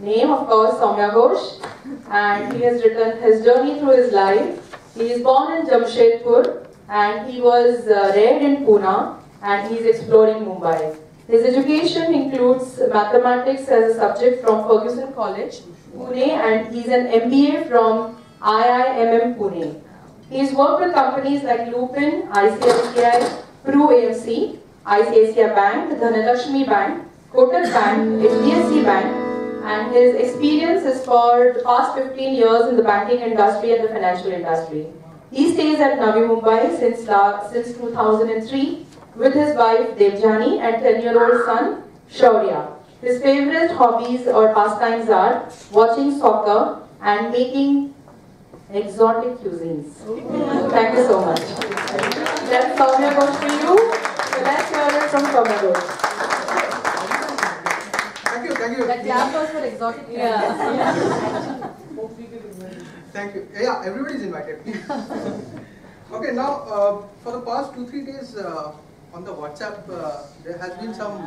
name, of course, Saumya Ghosh, and he has written his journey through his life. He is born in Jamshedpur, and he was uh, reared in Pune, and he is exploring Mumbai. His education includes mathematics as a subject from Ferguson College, Pune, and he is an MBA from IIMM Pune. He has worked with companies like Lupin, ICICI, Pru AMC, ICICI Bank, Dhanalakshmi Bank, Kotak Bank, HDFC Bank, and his experience is for the past 15 years in the banking industry and the financial industry. He stays at Navi Mumbai since, since 2003 with his wife Devjani and 10-year-old son Shaurya. His favorite hobbies or pastimes are watching soccer and making exotic cuisines. Thank you so much. That's Saumya Ghosh for you. Let's hear it from Saumya Ghosh. Thank you, thank you. That clap was for exotic Yeah. thank you. Yeah, everybody is invited, okay, now uh, for the past two, three days uh, on the WhatsApp, uh, there has been some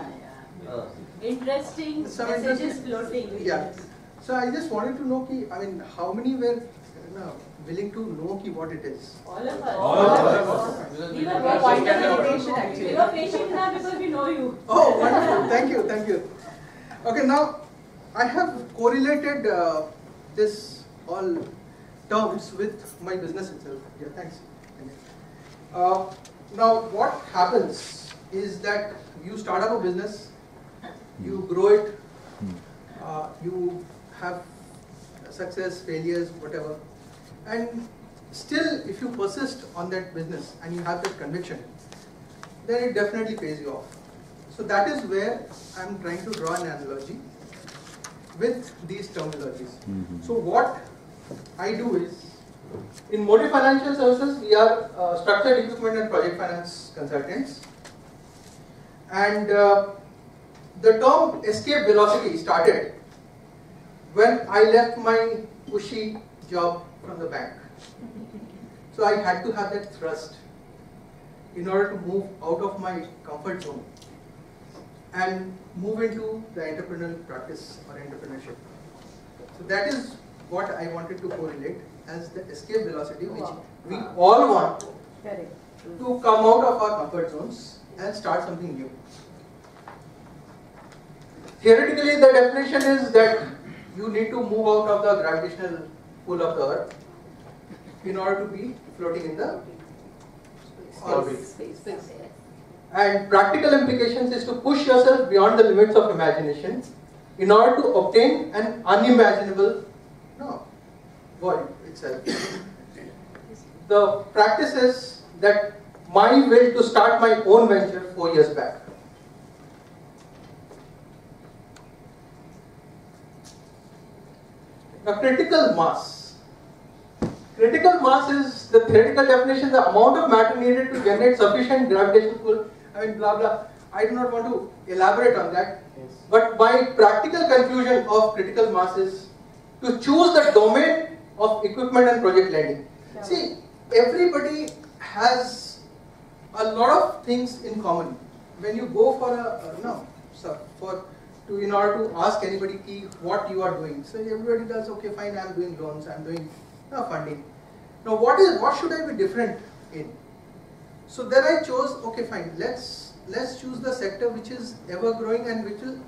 uh, interesting some messages floating. Yeah. So I just wanted to know, ki, I mean, how many were you know, willing to know ki what it is? All of us. All, All of us. We were patient actually. We were patient now because we know you. Oh, wonderful. thank you, thank you. Okay, now I have correlated uh, this all terms with my business itself. Yeah, thanks. Uh, now, what happens is that you start up a business, you grow it, uh, you have success, failures, whatever, and still, if you persist on that business and you have that conviction, then it definitely pays you off. So that is where I'm trying to draw an analogy with these terminologies. Mm -hmm. So what I do is, in Motive Financial Services, we are uh, structured equipment and project finance consultants. And uh, the term escape velocity started when I left my pushy job from the bank. So I had to have that thrust in order to move out of my comfort zone and move into the entrepreneurial practice or entrepreneurship. So that is what I wanted to correlate as the escape velocity which we all want to come out of our comfort zones and start something new. Theoretically, the definition is that you need to move out of the gravitational pull of the earth in order to be floating in the orbit. And practical implications is to push yourself beyond the limits of imagination in order to obtain an unimaginable no, world itself. the practice is that my will to start my own venture four years back. Now critical mass. Critical mass is the theoretical definition, the amount of matter needed to generate sufficient gravitational pull I mean, blah, blah. I do not want to elaborate on that. Yes. But my practical conclusion of critical mass is to choose the domain of equipment and project lending. Yeah. See, everybody has a lot of things in common. When you go for a, uh, no, sir, for to in order to ask anybody key what you are doing. So everybody does, okay, fine, I'm doing loans, I'm doing no, funding. Now what is what should I be different in? So then I chose, okay fine, let's let's choose the sector which is ever growing and which is,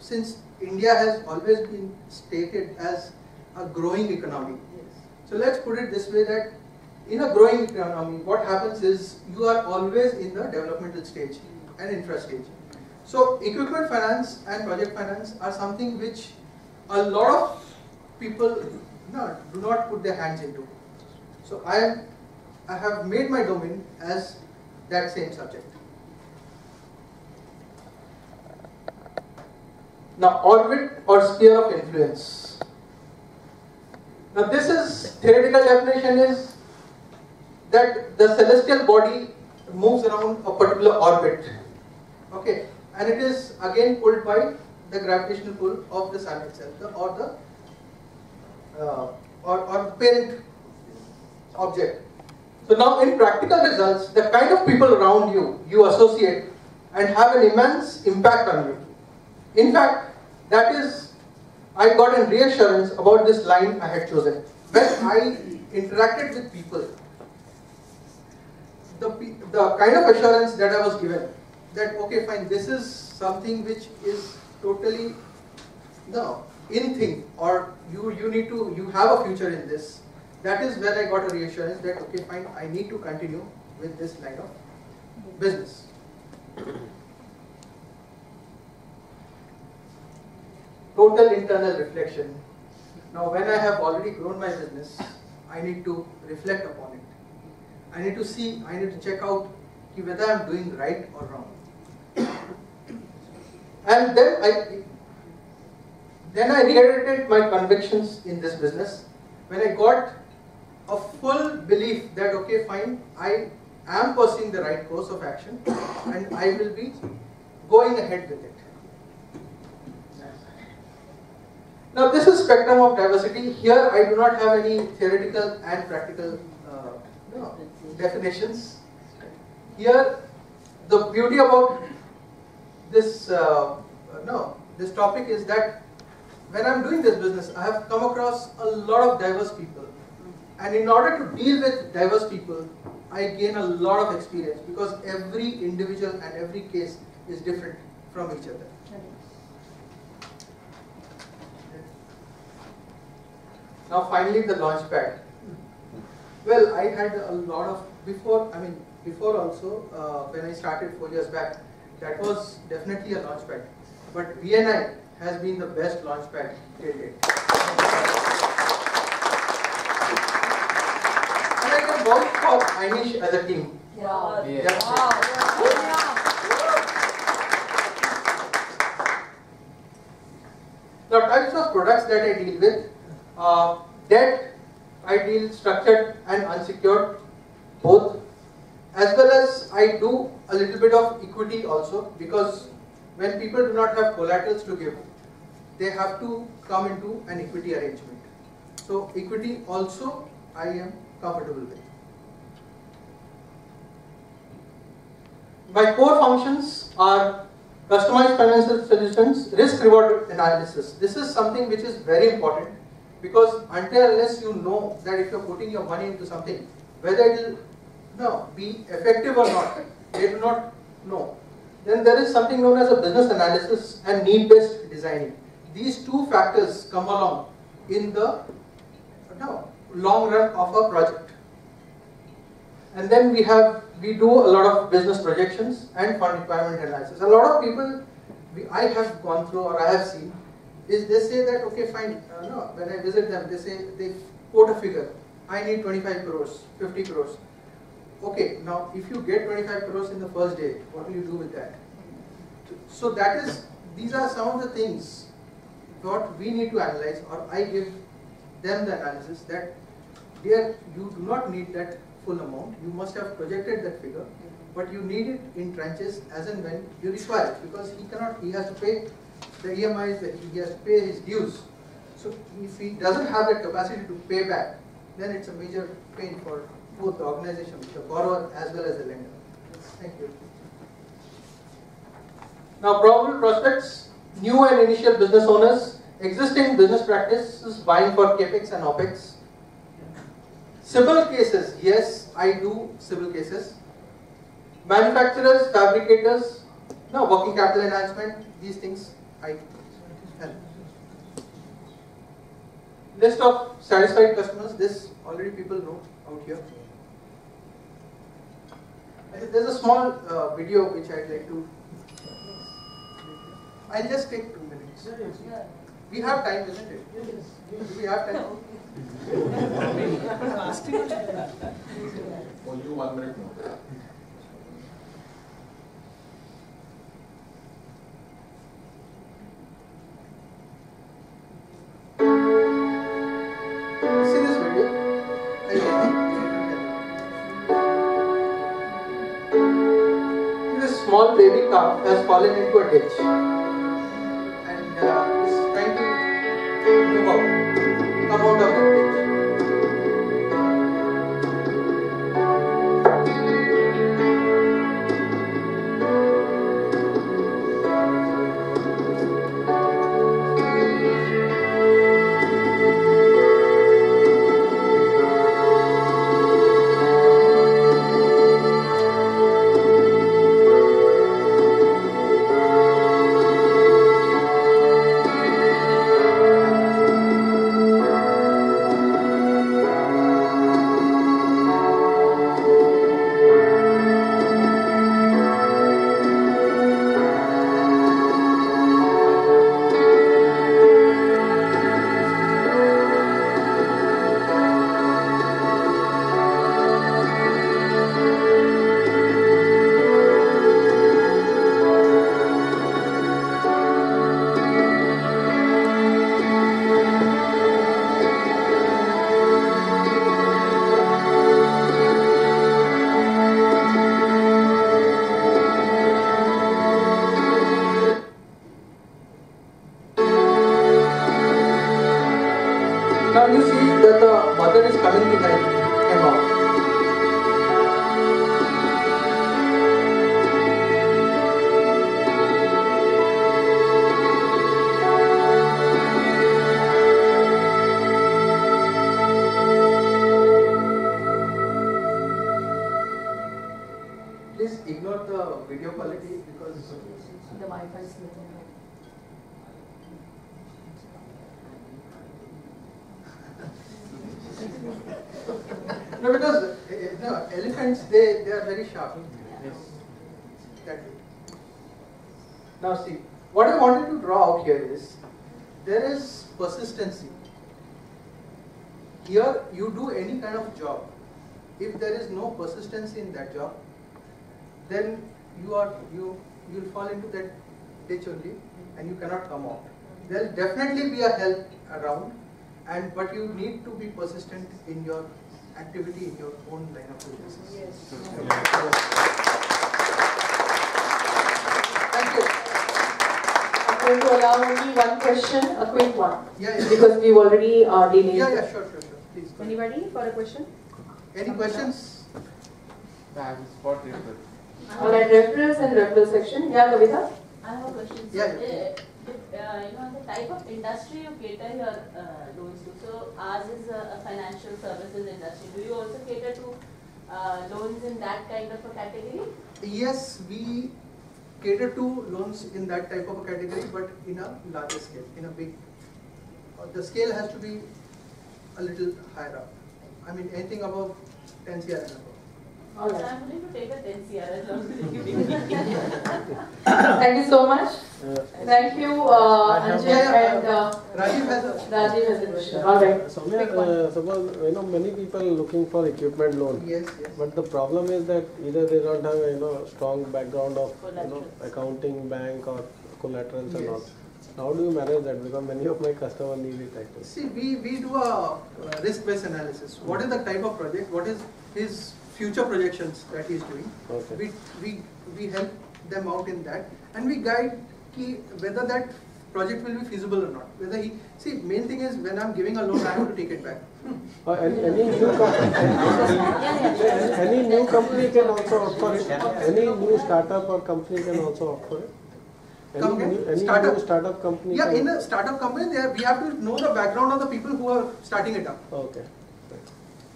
since India has always been stated as a growing economy. Yes. So let's put it this way that in a growing economy, what happens is you are always in the developmental stage and infra stage. So equipment finance and project finance are something which a lot of people no, do not put their hands into. So I I have made my domain as that same subject. Now orbit or sphere of influence. Now this is theoretical definition is that the celestial body moves around a particular orbit. Okay, and it is again pulled by the gravitational pull of the sun itself, the, or the uh, or, or parent object. So now in practical results, the kind of people around you, you associate and have an immense impact on you. In fact, that is I got a reassurance about this line I had chosen. When I interacted with people, the, the kind of assurance that I was given, that okay fine, this is something which is totally no in thing or you, you need to, you have a future in this. That is where I got a reassurance that okay fine, I need to continue with this line of business. Total internal reflection. Now when I have already grown my business, I need to reflect upon it. I need to see, I need to check out whether I am doing right or wrong. and then I then I reiterated my convictions in this business when I got a full belief that okay fine I am pursuing the right course of action and I will be going ahead with it. Now this is spectrum of diversity. Here I do not have any theoretical and practical uh, no, definitions. Here the beauty about this uh, no this topic is that when I'm doing this business I have come across a lot of diverse people and in order to deal with diverse people I gain a lot of experience because every individual and every case is different from each other. Now finally the launch pad. Well, I had a lot of, before, I mean, before also, uh, when I started four years back, that was definitely a launch pad. But BNI has been the best launch pad till date. Can for Inesh as a team. Yeah. Yeah. The types of products that I deal with, uh, debt, I deal structured and unsecured, both, as well as I do a little bit of equity also because when people do not have collaterals to give, they have to come into an equity arrangement. So equity also I am comfortable with. My core functions are customized financial solutions, risk reward analysis. This is something which is very important because until unless you know that if you're putting your money into something, whether it will no, be effective or not, they do not know. Then there is something known as a business analysis and need-based designing. These two factors come along in the no, long run of a project. And then we have, we do a lot of business projections and fund requirement analysis. A lot of people we, I have gone through or I have seen is they say that, okay, fine, uh, no, when I visit them, they say, they quote a figure, I need 25 crores, 50 crores. Okay, now if you get 25 crores in the first day, what will you do with that? So that is, these are some of the things what we need to analyze or I give them the analysis that dear, you do not need that full amount, you must have projected that figure, but you need it in tranches as and when you require it because he cannot, he has to pay the EMIs, that he has to pay his dues. So if he doesn't have that capacity to pay back, then it's a major pain for both the organization, the borrower as well as the lender. Thank you. Now probable prospects, new and initial business owners, existing business practices, buying for capex and opex. CIBIL cases, yes, I do CIBIL cases. Manufacturers, fabricators, no working capital enhancement, these things I help. List of satisfied customers, this already people know out here. There's a small uh, video which I'd like to. I'll just take two minutes. We have time, isn't it? We have time? One minute more. See this video? I'll take it. This small baby calf has fallen into a ditch no elephants they they are very sharp. That way. Now see, what I wanted to draw out here is there is persistency. Here you do any kind of job. If there is no persistency in that job, then you are you you'll fall into that ditch only and you cannot come out. There will definitely be a help around and but you need to be persistent in your activity in your own line of business. Thank you. I'm going to allow only one question, a quick one, Yeah, yeah. because we've already uh, delayed. Yeah, yeah, sure, sure, sure. Please. Anybody for a question? Any questions? I have spot referral. All right, referrals and referral section. Yeah, Kavita? I have a question. So, Yeah, uh, uh, you know, the type of industry you cater your uh, loans to. So, ours is a, a financial services industry. Do you also cater to uh, loans in that kind of a category? Yes, we cater to loans in that type of a category, but in a larger scale, in a big. uh, The scale has to be a little higher up. I mean, anything above 10 CR and above. All So, right. I'm willing to take a 10 CR as long as you give me. Thank you so much. Thank you, uh, I have- Anjan Yeah, yeah, and uh, Rajiv has a. Rajiv has a question. All right. Saumya, Quick uh, suppose, you know, many people looking for equipment loan. Yes, yes. But the problem is that either they don't have, you know, strong background of, you know, accounting, bank or collaterals and all. Yes. How do you manage that? Because many of my customers need it actually. See, we, we do a uh, risk-based analysis. What is the type of project? What is his future projections that he is doing? Okay. We, we, we help them out in that and we guide ki whether that project will be feasible or not. Whether he, see, main thing is when I'm giving a loan, I have to take it back. Or any, any new company, any new company can also offer it. Any new startup or company can also offer it. Any Come again? any Startup? startup company Yeah, in a startup company, there we have to know the background of the people who are starting it up. Okay.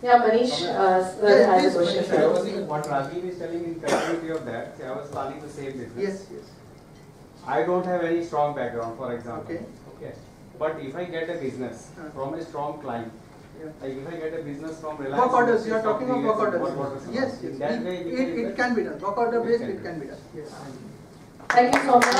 Yeah, Manish uh, sir Yeah, has a question. Manish. I was, what Rajiv is telling in continuity of that, see, I was starting the same business. Yes, yes. I don't have any strong background, for example. Okay. Okay. But if I get a business Uh. from a strong client, Yeah. like if I get a business from Reliance. Work orders, you are talking from of work orders. work orders. Yes, In yes. that way, It, we it, it can be done. Work order It based, can it be can be done. Yes. Thank you so much.